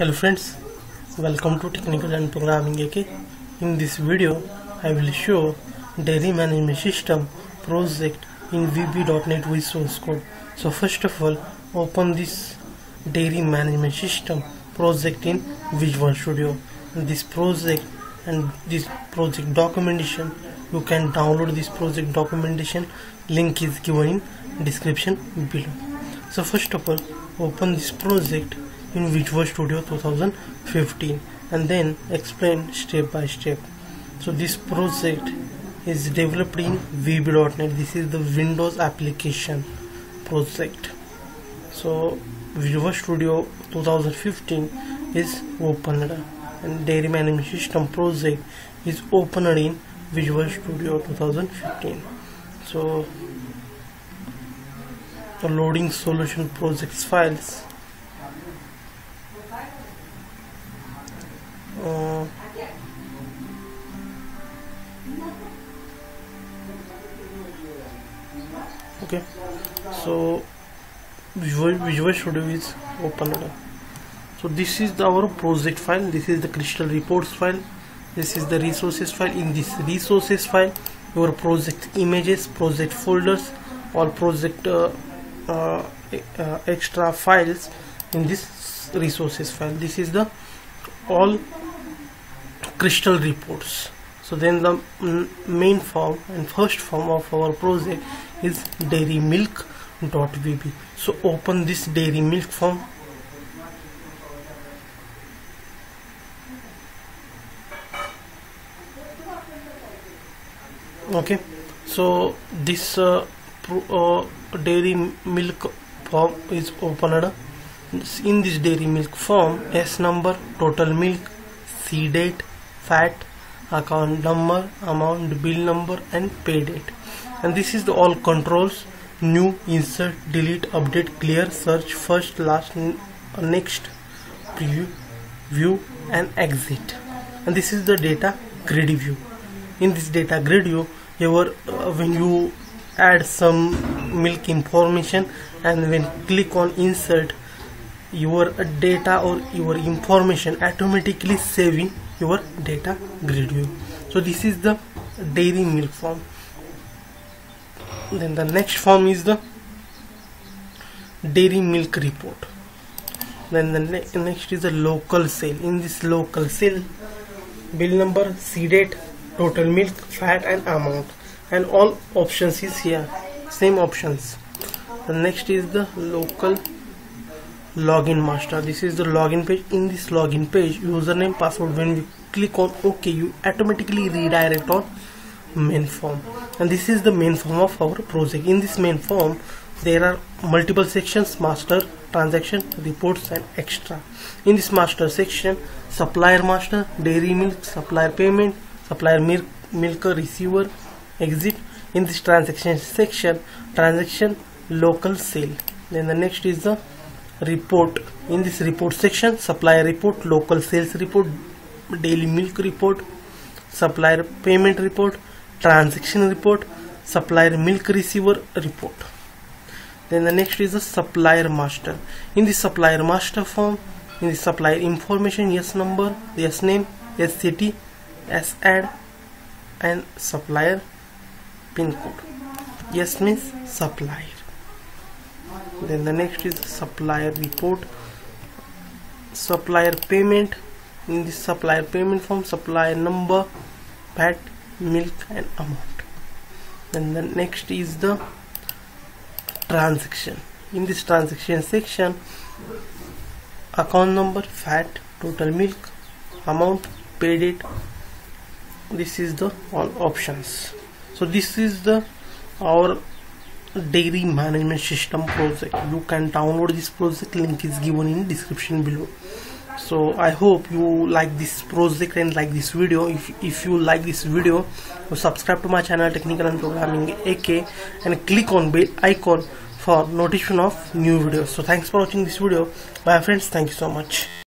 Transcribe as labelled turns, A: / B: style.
A: Hello friends, welcome to Technical and Programming AK. In this video, I will show Dairy Management System project in VB.NET with source code. So first of all, open this Dairy Management System project in Visual Studio. This project and this project documentation, you can download this project documentation. Link is given in description below. So first of all, open this project in Visual Studio 2015 and then explain step by step. So this project is developed in VB.NET. This is the Windows application project. So Visual Studio 2015 is opened and Dairy Management System project is opened in Visual Studio 2015. So the loading solution projects files okay. So visual visual studio is open so this is the, our project file. This is the crystal reports file. This is the resources file. In this resources file your project images project folders all project uh, uh, uh, extra files in this resources file. This is the all crystal reports so then the main form and first form of our project is dairy milk dot vb so open this dairy milk form. Okay. So this uh, uh, dairy milk form is opened. In this dairy milk form s number total milk c date fat account number amount bill number and pay date. And this is the all controls. New insert delete update clear search first last next preview view and exit. And this is the data grid view. In this data grid view your uh, when you add some milk information and when click on insert your data or your information automatically saving your data grid view so this is the dairy milk form. Then the next form is the dairy milk report. Then the ne next is the local sale. In this local sale bill number c date total milk fat and amount. And all options is here. Same options. The next is the local login master. This is the login page. In this login page username password when we click on ok you automatically redirect on main form. And this is the main form of our project. In this main form there are multiple sections master transaction reports and extra. In this master section supplier master dairy milk supplier payment supplier milk milk receiver exit. In this transaction section transaction local sale. Then the next is the report. In this report section supplier report local sales report daily milk report supplier payment report transaction report supplier milk receiver report. Then the next is the supplier master. In the supplier master form in the supplier information yes number yes name yes city yes add and supplier pin code. Yes means supplier then the next is supplier report. Supplier payment. In this supplier payment form supplier number fat milk and amount. Then the next is the transaction. In this transaction section account number fat total milk amount paid it this is the all options. So this is the our dairy management system project. You can download this project link is given in description below. So i hope you like this project and like this video. If, if you like this video subscribe to my channel technical and programming ak and click on bell icon for notification of new videos. So thanks for watching this video. Bye friends. Thank you so much